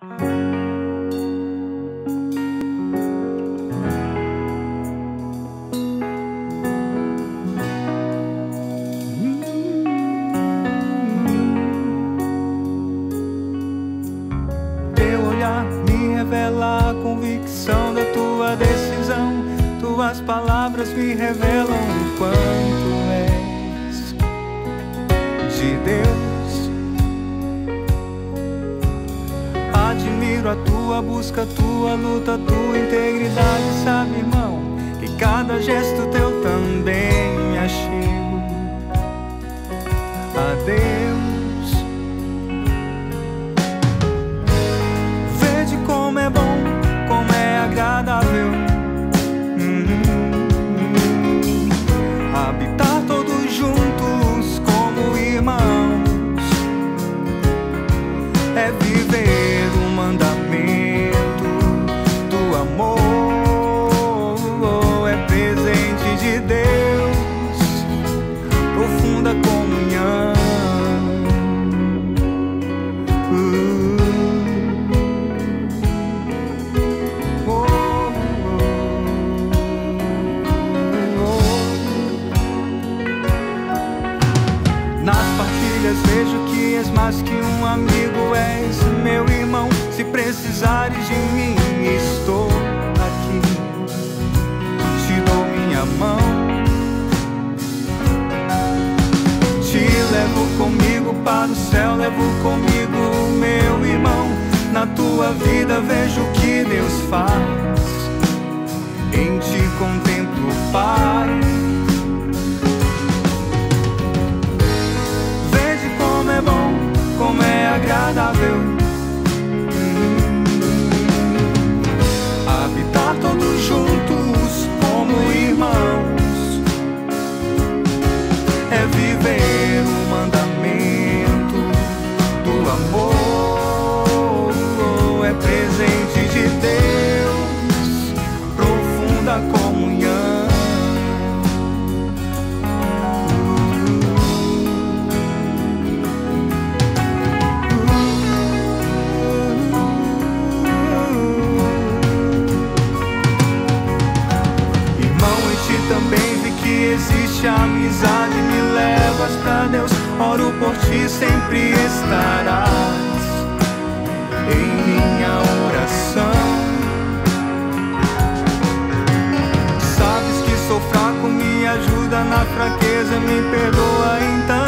Teu olhar me revela a convicção da tua decisão. Tuas palavras me revelam o quanto és de Deus. A tua busca, tua luta, tua integridade. Sabe, irmão, que cada gesto teu também profunda comunhão. Uh. Oh, oh. Nas partilhas vejo que és mais que um amigo, és meu irmão. Se precisares de mim, Em ti contemplo Pai. Veja como é bom, como é agradável. Habitar todos juntos como irmãos é viver o mandamento do amor. deixa a amizade, me levas pra Deus. Oro por ti, sempre estarás em minha oração. Sabes que sou fraco, me ajuda na fraqueza, me perdoa então.